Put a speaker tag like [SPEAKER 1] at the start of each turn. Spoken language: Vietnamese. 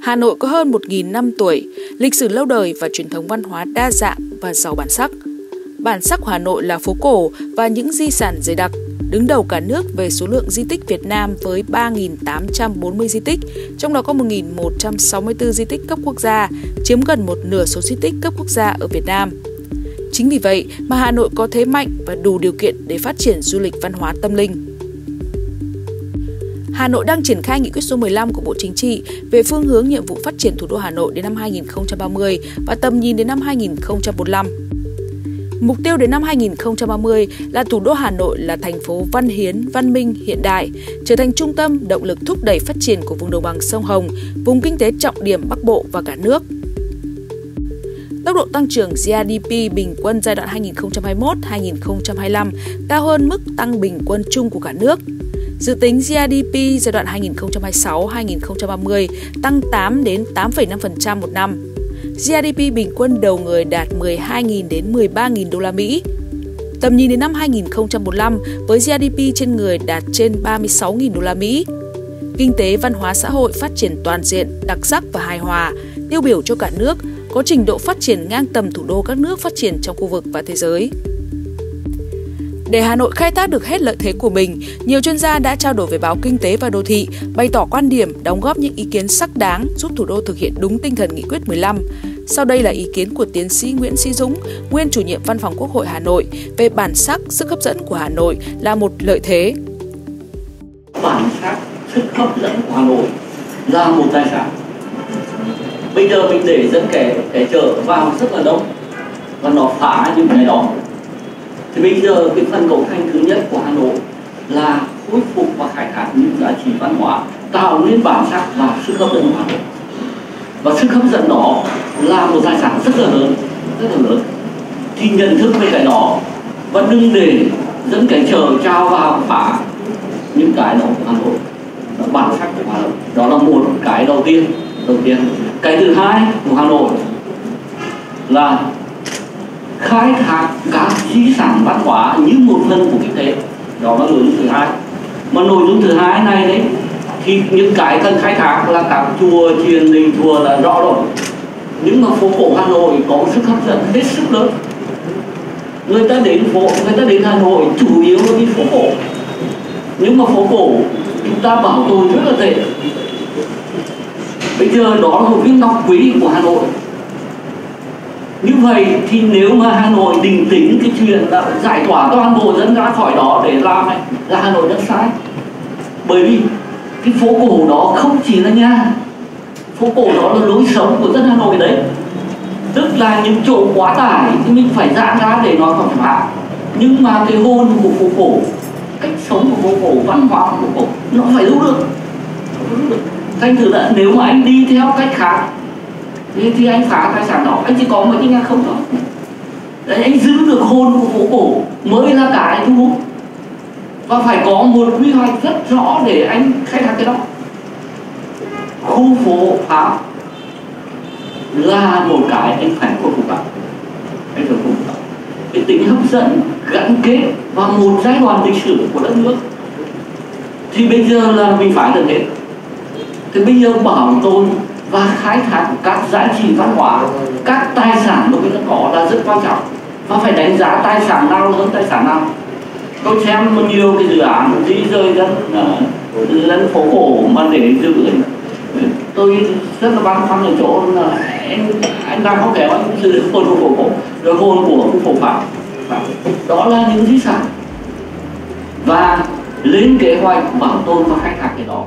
[SPEAKER 1] Hà Nội có hơn 1.000 năm tuổi, lịch sử lâu đời và truyền thống văn hóa đa dạng và giàu bản sắc. Bản sắc Hà Nội là phố cổ và những di sản dày đặc, đứng đầu cả nước về số lượng di tích Việt Nam với 3.840 di tích, trong đó có 1.164 di tích cấp quốc gia, chiếm gần một nửa số di tích cấp quốc gia ở Việt Nam. Chính vì vậy mà Hà Nội có thế mạnh và đủ điều kiện để phát triển du lịch văn hóa tâm linh. Hà Nội đang triển khai nghị quyết số 15 của Bộ Chính trị về phương hướng nhiệm vụ phát triển thủ đô Hà Nội đến năm 2030 và tầm nhìn đến năm 2045. Mục tiêu đến năm 2030 là thủ đô Hà Nội là thành phố văn hiến, văn minh, hiện đại, trở thành trung tâm động lực thúc đẩy phát triển của vùng đồng bằng sông Hồng, vùng kinh tế trọng điểm Bắc Bộ và cả nước. Tốc độ tăng trưởng GDP bình quân giai đoạn 2021-2025 cao hơn mức tăng bình quân chung của cả nước – Dự tính GDP giai đoạn 2026-2030 tăng 8 đến 8,5% một năm. GDP bình quân đầu người đạt 12.000 đến 13.000 đô la Mỹ. Tầm nhìn đến năm 2045 với GDP trên người đạt trên 36.000 đô la Mỹ. Kinh tế văn hóa xã hội phát triển toàn diện, đặc sắc và hài hòa, tiêu biểu cho cả nước, có trình độ phát triển ngang tầm thủ đô các nước phát triển trong khu vực và thế giới. Để Hà Nội khai thác được hết lợi thế của mình, nhiều chuyên gia đã trao đổi với báo Kinh tế và Đô thị, bày tỏ quan điểm, đóng góp những ý kiến sắc đáng giúp thủ đô thực hiện đúng tinh thần nghị quyết 15. Sau đây là ý kiến của tiến sĩ Nguyễn Sĩ Dũng, nguyên chủ nhiệm Văn phòng Quốc hội Hà Nội về bản sắc, sức hấp dẫn của Hà Nội là một lợi thế.
[SPEAKER 2] Bản sắc, sức hấp dẫn của Hà Nội là một tài sản. Bây giờ mình để dẫn kẻ kẻ chợ vào rất là đông và nó phá những cái đó thì bây giờ cái phần cấu thành thứ nhất của Hà Nội là khôi phục và khai thác những giá trị văn hóa, tạo nên bản sắc và sức hấp dẫn của Hà Nội. Và sức hấp dẫn đó là một tài sản rất là lớn, rất là lớn. Thì nhận thức về cái đó và đừng để dẫn cái chờ trao vào phá những cái đó của Hà Nội. Là bản sắc của Hà Nội, đó là một cái đầu tiên đầu tiên. Cái thứ hai của Hà Nội là khai thác các di sản văn hóa như một phần của kinh tế. Đó là nội dung thứ hai. Mà nội dung thứ hai này đấy, thì những cái cần khai thác là các chùa chiền đình chùa là rõ rồi. Nhưng mà phố cổ hà nội có sức hấp dẫn hết sức lớn. Người ta đến phố, người ta đến hà nội chủ yếu là đi phố cổ. Nhưng mà phố cổ, chúng ta bảo tồn rất là tệ. Bây giờ đó là một viên ngọc quý của hà nội như vậy thì nếu mà Hà Nội đình tính cái chuyện là giải tỏa toàn bộ dân ra khỏi đó để làm ấy là Hà Nội rất sai. Bởi vì cái phố cổ đó không chỉ là nhà, phố cổ đó là lối sống của dân Hà Nội đấy. Tức là những chỗ quá tải thì mình phải giãn ra để nó còn mái nhưng mà cái hồn của phố cổ, cách sống của phố cổ, văn hóa của phố cổ, nó phải lưu được. Thành thử là nếu mà anh đi theo cách khác thì, thì anh phá tài sản đó anh chỉ có mấy cái nhà không thôi đấy anh giữ được hồn của phố cổ mới là cái thu hút. Và phải có một quy hoạch rất rõ để anh khai thác cái đó. Khu phố pháp là một cái anh phải khôi phục lại anh phải khôi phục lại cái tính hấp dẫn gắn kết và một giai đoạn lịch sử của đất nước. Thì bây giờ là mình phải được hết. Thì bây giờ bảo tồn và khai thác các giá trị văn hóa, các tài sản mà chúng ta có là rất quan trọng. Và phải đánh giá tài sản nào hơn tài sản nào. Tôi xem một nhiều cái dự án di rơi dân ờ, dân phố cổ mà để giữ tôi rất là băn khoăn ở chỗ là anh anh đang có kéo anh giữ hồn của phố cổ rồi hồn của khu phố phạm. Đó là những di sản. Và lên kế hoạch bảo tồn và khai thác cái đó.